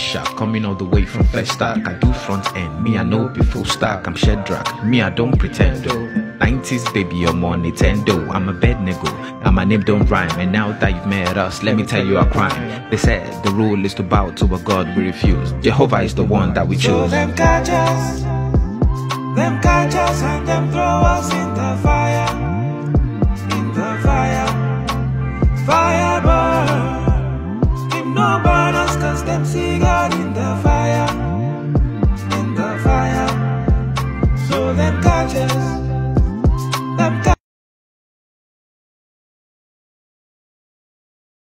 Elisha, coming all the way from Festac. I do front end, me I know before stack. I'm Shadrach, me I don't pretend. 90s baby, I'm on Nintendo. I'm Abednego, and my name don't rhyme. And now that you've met us, let me tell you a crime. They said the rule is to bow to a God we refuse. Jehovah is the one that we choose. So them catch us, them catch us, and them throw us in the fire, in the fire, fire burn. Them no burn cause them see I just